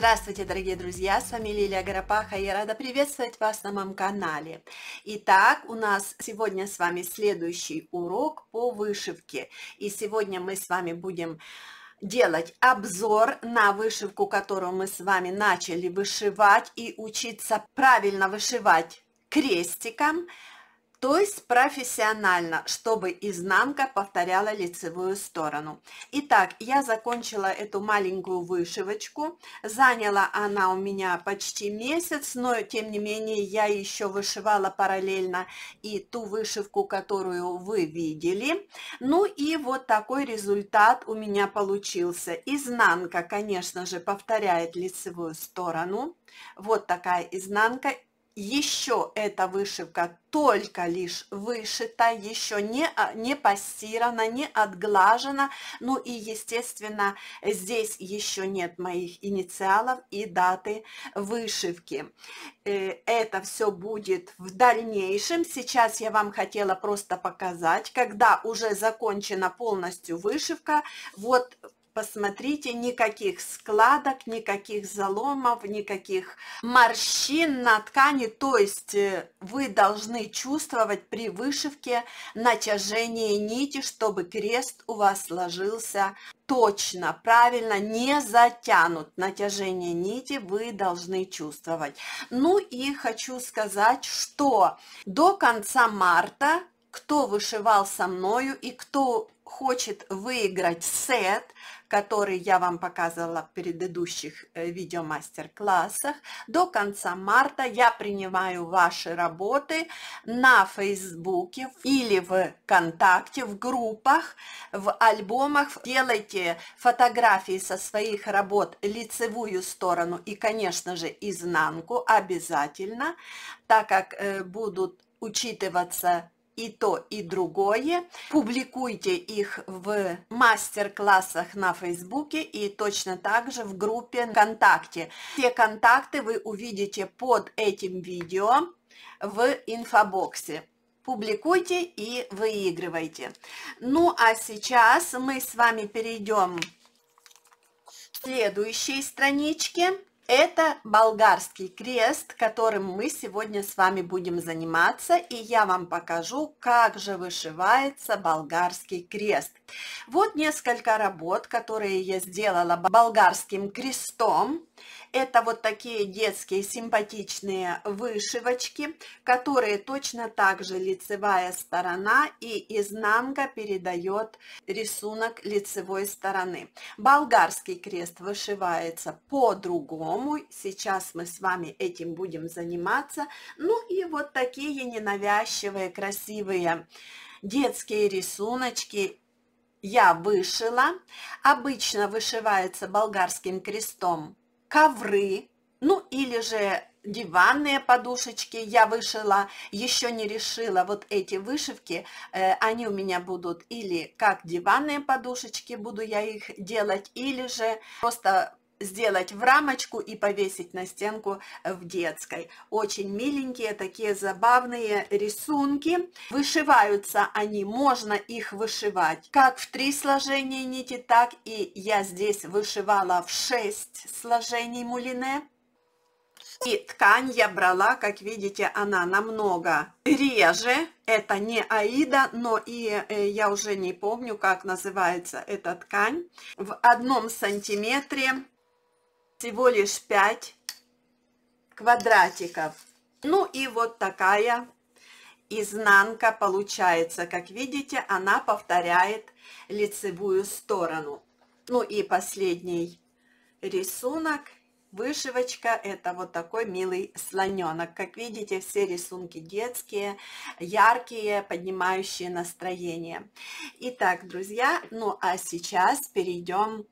Здравствуйте, дорогие друзья, с вами Лилия Горопаха, я рада приветствовать вас на моем канале. Итак, у нас сегодня с вами следующий урок по вышивке, и сегодня мы с вами будем делать обзор на вышивку, которую мы с вами начали вышивать и учиться правильно вышивать крестиком, то есть профессионально, чтобы изнанка повторяла лицевую сторону. Итак, я закончила эту маленькую вышивочку, заняла она у меня почти месяц, но тем не менее я еще вышивала параллельно и ту вышивку, которую вы видели. Ну и вот такой результат у меня получился. Изнанка, конечно же, повторяет лицевую сторону. Вот такая изнанка еще эта вышивка только лишь вышита, еще не, а, не постирана, не отглажена. Ну и, естественно, здесь еще нет моих инициалов и даты вышивки. Э, это все будет в дальнейшем. Сейчас я вам хотела просто показать, когда уже закончена полностью вышивка. Вот посмотрите, никаких складок, никаких заломов, никаких морщин на ткани, то есть э, вы должны чувствовать при вышивке натяжение нити, чтобы крест у вас сложился точно, правильно, не затянут. Натяжение нити вы должны чувствовать. Ну и хочу сказать, что до конца марта, кто вышивал со мною и кто хочет выиграть сет, который я вам показывала в предыдущих э, видео мастер-классах. До конца марта я принимаю ваши работы на Фейсбуке или в ВКонтакте, в группах, в альбомах. Делайте фотографии со своих работ лицевую сторону и, конечно же, изнанку обязательно, так как э, будут учитываться и то, и другое. Публикуйте их в мастер-классах на Фейсбуке и точно так же в группе ВКонтакте. Все контакты вы увидите под этим видео в инфобоксе публикуйте и выигрывайте. Ну а сейчас мы с вами перейдем к следующей страничке. Это болгарский крест, которым мы сегодня с вами будем заниматься, и я вам покажу, как же вышивается болгарский крест. Вот несколько работ, которые я сделала болгарским крестом. Это вот такие детские симпатичные вышивочки, которые точно так же лицевая сторона и изнанка передает рисунок лицевой стороны. Болгарский крест вышивается по-другому. Сейчас мы с вами этим будем заниматься. Ну и вот такие ненавязчивые, красивые детские рисуночки я вышила. Обычно вышивается болгарским крестом ковры, ну или же диванные подушечки я вышила, еще не решила, вот эти вышивки, э, они у меня будут или как диванные подушечки, буду я их делать, или же просто сделать в рамочку и повесить на стенку в детской. Очень миленькие, такие забавные рисунки. Вышиваются они, можно их вышивать как в три сложения нити, так и я здесь вышивала в 6 сложений мулине. И ткань я брала, как видите, она намного реже. Это не аида, но и э, я уже не помню, как называется эта ткань. В одном сантиметре всего лишь 5 квадратиков. Ну и вот такая изнанка получается. Как видите, она повторяет лицевую сторону. Ну и последний рисунок, вышивочка, это вот такой милый слоненок. Как видите, все рисунки детские, яркие, поднимающие настроение. Итак, друзья, ну а сейчас перейдем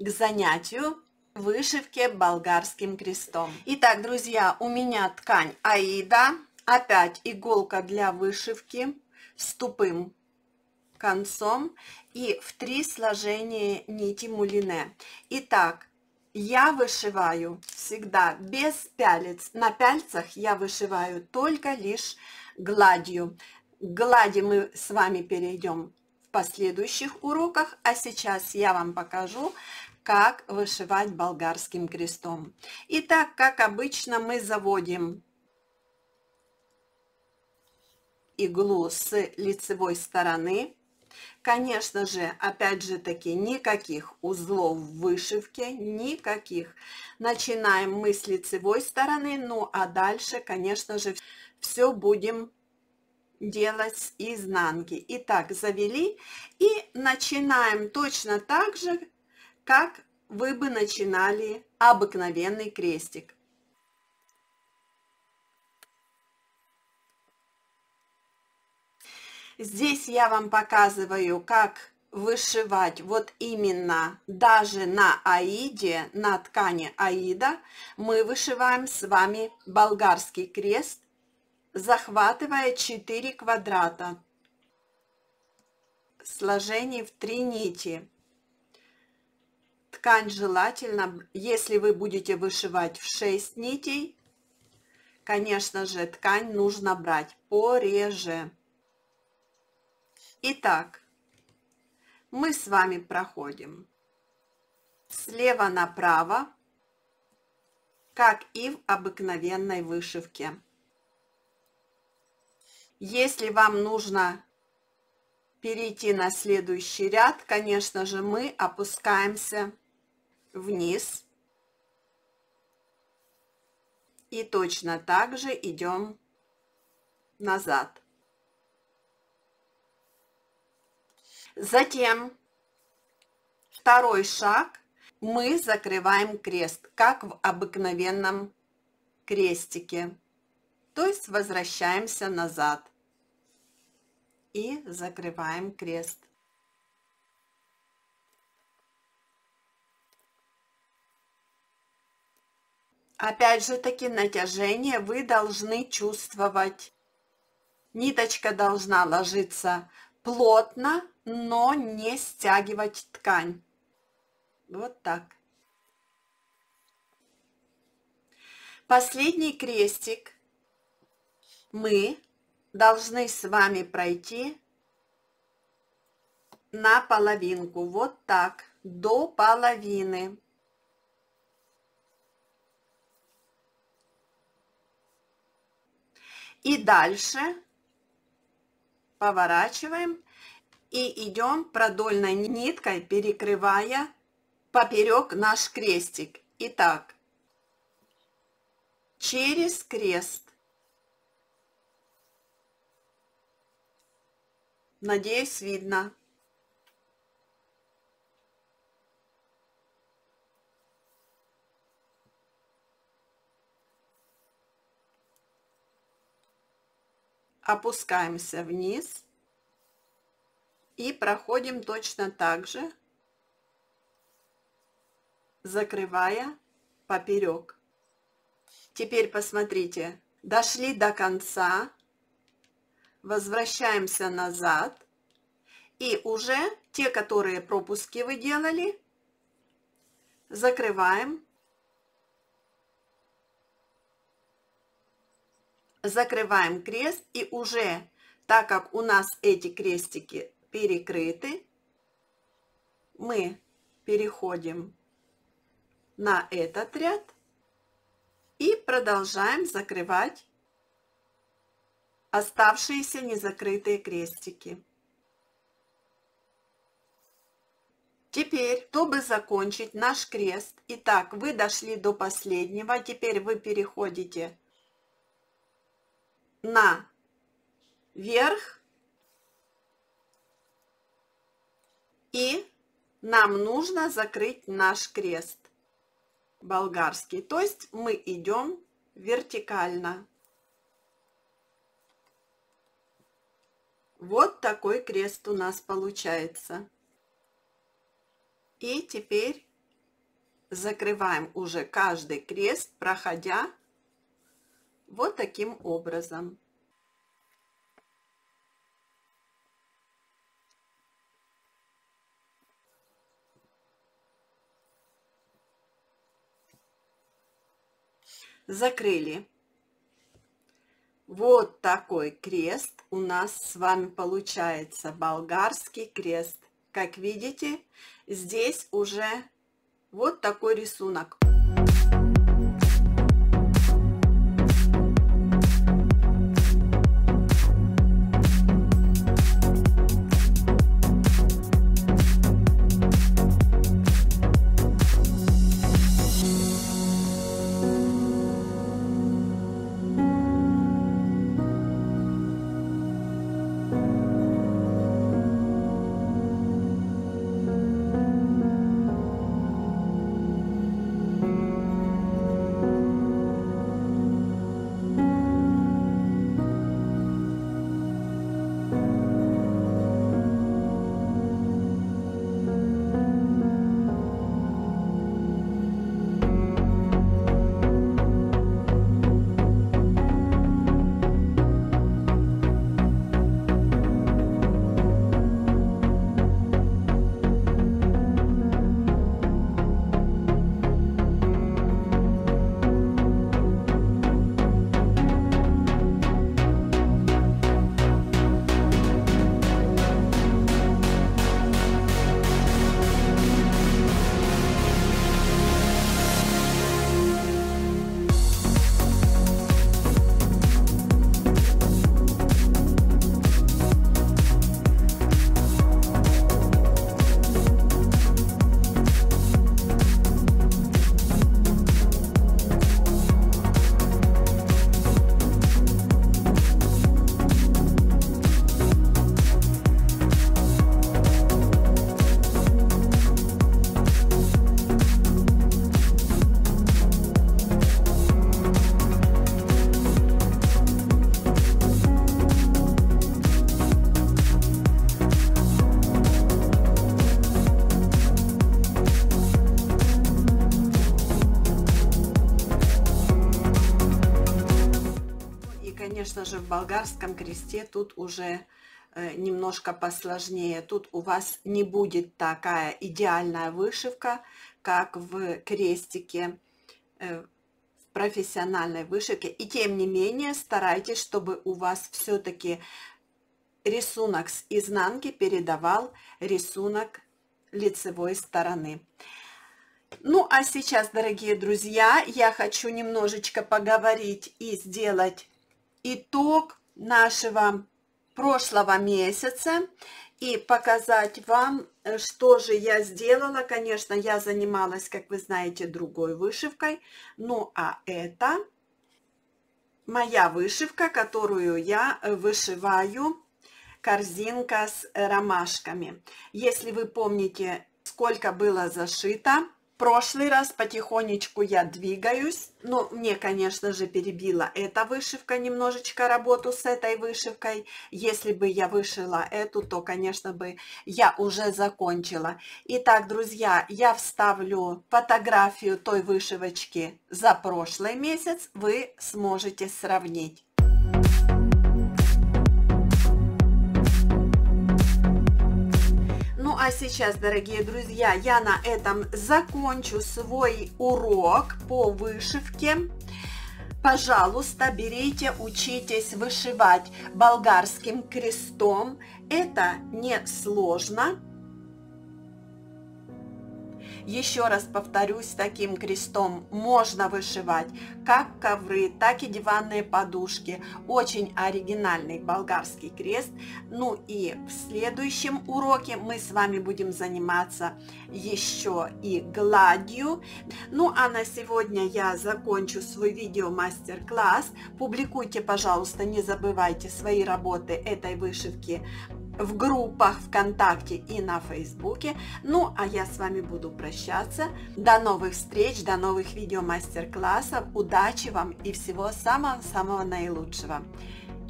к занятию вышивке болгарским крестом. Итак, друзья, у меня ткань Аида, опять иголка для вышивки с тупым концом и в три сложения нити мулине. Итак, я вышиваю всегда без пялец. На пяльцах я вышиваю только лишь гладью. Глади мы с вами перейдем в последующих уроках, а сейчас я вам покажу, как вышивать болгарским крестом. Итак, как обычно, мы заводим иглу с лицевой стороны. Конечно же, опять же таки, никаких узлов в вышивке, никаких. Начинаем мы с лицевой стороны, ну а дальше, конечно же, все будем делать с изнанки. Итак, завели и начинаем точно так же, как вы бы начинали обыкновенный крестик. Здесь я вам показываю, как вышивать вот именно даже на аиде, на ткани аида, мы вышиваем с вами болгарский крест, захватывая 4 квадрата сложений в 3 нити. Ткань желательно, если вы будете вышивать в 6 нитей, конечно же, ткань нужно брать пореже. Итак, мы с вами проходим слева направо, как и в обыкновенной вышивке. Если вам нужно перейти на следующий ряд, конечно же, мы опускаемся вниз. И точно так же идем назад. Затем второй шаг мы закрываем крест, как в обыкновенном крестике. То есть возвращаемся назад и закрываем крест. Опять же таки натяжение вы должны чувствовать. Ниточка должна ложиться плотно, но не стягивать ткань. Вот так. Последний крестик мы должны с вами пройти на половинку. Вот так, до половины. И дальше поворачиваем и идем продольной ниткой, перекрывая поперек наш крестик. Итак, через крест. Надеюсь, видно. Опускаемся вниз и проходим точно так же, закрывая поперек. Теперь посмотрите, дошли до конца, возвращаемся назад и уже те, которые пропуски вы делали, закрываем закрываем крест и уже, так как у нас эти крестики перекрыты, мы переходим на этот ряд и продолжаем закрывать оставшиеся незакрытые крестики. Теперь, чтобы закончить наш крест, итак, вы дошли до последнего, теперь вы переходите на верх и нам нужно закрыть наш крест болгарский. То есть мы идем вертикально. Вот такой крест у нас получается. И теперь закрываем уже каждый крест, проходя вот таким образом. Закрыли. Вот такой крест у нас с вами получается, болгарский крест. Как видите, здесь уже Вот такой рисунок. Болгарском кресте тут уже э, немножко посложнее. Тут у вас не будет такая идеальная вышивка, как в крестике, э, в профессиональной вышивке. И тем не менее старайтесь, чтобы у вас все-таки рисунок с изнанки передавал рисунок лицевой стороны. Ну, а сейчас, дорогие друзья, я хочу немножечко поговорить и сделать итог нашего прошлого месяца и показать вам, э, что же я сделала. Конечно, я занималась, как вы знаете, другой вышивкой. Ну, а это моя вышивка, которую я вышиваю, корзинка с ромашками. Если вы помните, сколько было зашито, прошлый раз потихонечку я двигаюсь. Но мне, конечно же, перебила эта вышивка немножечко работу с этой вышивкой. Если бы я вышила эту, то, конечно бы, я уже закончила. Итак, друзья, я вставлю фотографию той вышивочки за прошлый месяц. Вы сможете сравнить. А сейчас, дорогие друзья, я на этом закончу свой урок по вышивке. Пожалуйста, берите, учитесь вышивать болгарским крестом. Это не сложно. Еще раз повторюсь, таким крестом можно вышивать как ковры, так и диванные подушки. Очень оригинальный болгарский крест. Ну и в следующем уроке мы с вами будем заниматься еще и гладью. Ну а на сегодня я закончу свой видео мастер-класс. Публикуйте, пожалуйста, не забывайте свои работы этой вышивки в группах ВКонтакте и на Фейсбуке. Ну, а я с вами буду прощаться. До новых встреч, до новых видео мастер-классов. Удачи вам и всего самого-самого наилучшего.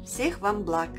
Всех вам благ!